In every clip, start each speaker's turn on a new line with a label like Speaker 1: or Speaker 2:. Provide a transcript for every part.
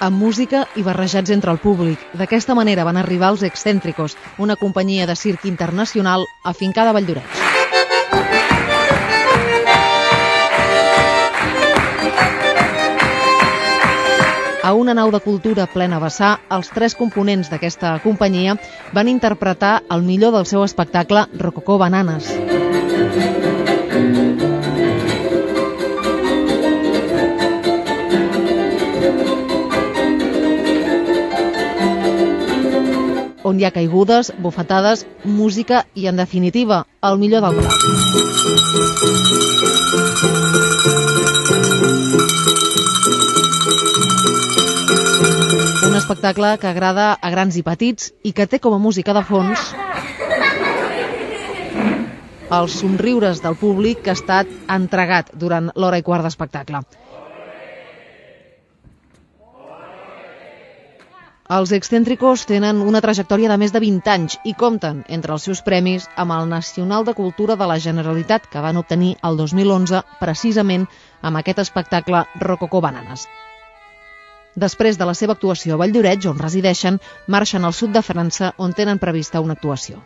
Speaker 1: amb música i barrejats entre el públic. D'aquesta manera van arribar els Excéntricos, una companyia de circ internacional afincada a Valldoreix. A una nau de cultura plena vessar, els tres components d'aquesta companyia van interpretar el millor del seu espectacle Rococó Bananes. On hi ha caigudes, bufetades, música i, en definitiva, el millor del plat. Un espectacle que agrada a grans i petits i que té com a música de fons els somriures del públic que ha estat entregat durant l'hora i quart d'espectacle. Els excèntricos tenen una trajectòria de més de 20 anys i compten, entre els seus premis, amb el Nacional de Cultura de la Generalitat, que van obtenir el 2011 precisament amb aquest espectacle Rococó Bananes. Després de la seva actuació a Valldoreix, on resideixen, marxen al sud de França, on tenen prevista una actuació.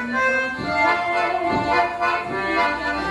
Speaker 1: Thank you.